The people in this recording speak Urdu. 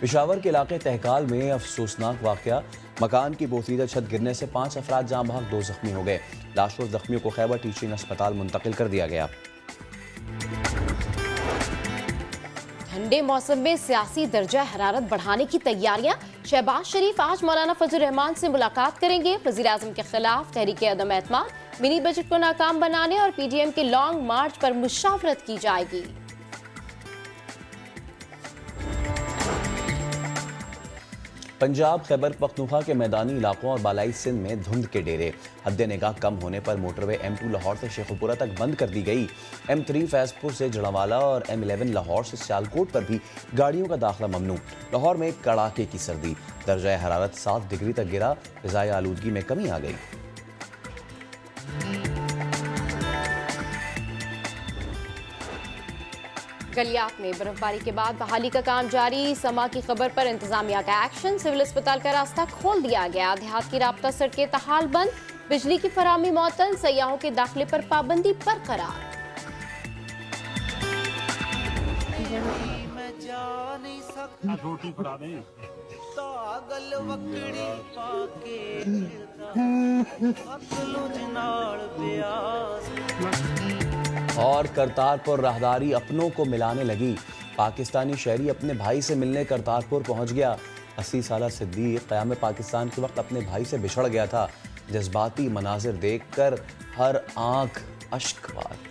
پشاور کے علاقے تہکال میں افسوسناک واقعہ، مکان کی بوسیدہ چھت گرنے سے پانچ افراد جام بحق دو زخمی ہو گئے۔ لاش اور زخمیوں کو خیبر ٹیچنگ اسپتال منتقل کر دیا گیا۔ ٹھنڈے موسم میں سیاسی درجہ حرارت بڑھانے کی تیاریاں۔ شہباز شریف آج مولانا فضل الرحمان سے ملاقات کریں گے۔ وزیر اعظم کے خلاف تحریک عدم اعتماد منی بجٹ کو ناکام بنانے اور پی ڈی ایم کے لانگ مارچ پر مشاورت کی جائے گی۔ پنجاب خیبر پختونخوا کے میدانی علاقوں اور بالائی سندھ میں دھند کے ڈیرے۔ حد نگاہ کم ہونے پر motorway M two Lahore سے شیخوپورہ تک بند کر دی گئی۔ ایم تھری فیض پور سے جڑاوالا اور ایم الیون لاہور سے سیالکوٹ پر بھی گاڑیوں کا داخلہ ممنوع۔ لاہور میں کڑاکے کی سردی۔ درجہ حرارت سات ڈگری تک گرا۔ فضائی آلودگی میں کمی آ گئی۔ گلیات میں برف باری کے بعد بحالی کا کام جاری۔ سما کی خبر پر انتظامیہ کا ایکشن۔ سول اسپتال کا راستہ کھول دیا گیا۔ دیہات کی رابطہ سڑکیں تحال بند۔ بجلی کی فراہمی معطل۔ سیاحوں کے داخلے پر پابندی برقرار۔ اور کرتارپور راہداری اپنوں کو ملانے لگی۔ پاکستانی شہری اپنے بھائی سے ملنے کرتارپور پہنچ گیا۔ اسی سالہ صدیق قیام پاکستان کے وقت اپنے بھائی سے بچھڑ گیا تھا۔ جذباتی مناظر دیکھ کر ہر آنکھ اشک بار۔